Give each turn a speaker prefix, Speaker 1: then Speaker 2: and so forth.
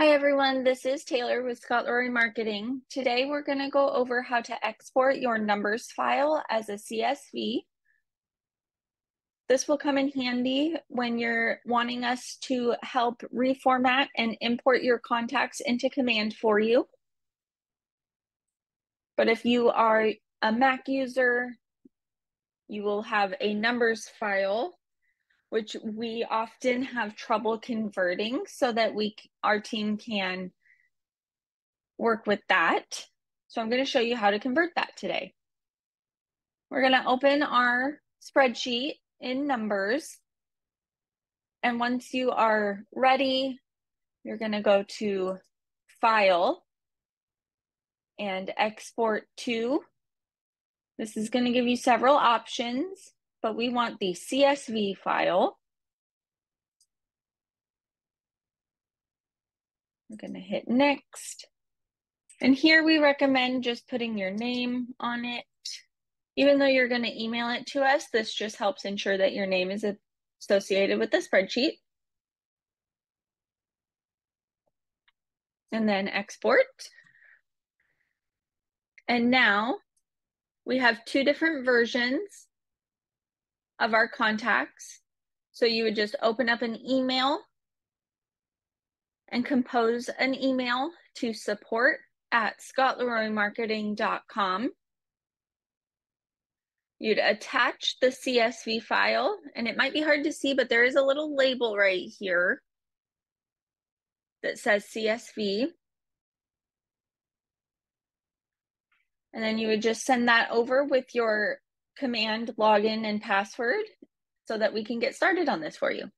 Speaker 1: Hi everyone, this is Taylor with Scott Le Roy Marketing. Today we're going to go over how to export your numbers file as a CSV. This will come in handy when you're wanting us to help reformat and import your contacts into Command for you. But if you are a Mac user, you will have a numbers file which we often have trouble converting so that we our team can work with that. So I'm going to show you how to convert that today. We're going to open our spreadsheet in numbers. And once you are ready, you're going to go to File and Export to. This is going to give you several options but we want the CSV file. We're going to hit next. And here we recommend just putting your name on it. Even though you're going to email it to us, this just helps ensure that your name is associated with the spreadsheet. And then export. And now we have two different versions of our contacts. So you would just open up an email and compose an email to support at scottleroymarketing.com. You'd attach the CSV file, and it might be hard to see, but there is a little label right here that says CSV. And then you would just send that over with your command login and password so that we can get started on this for you.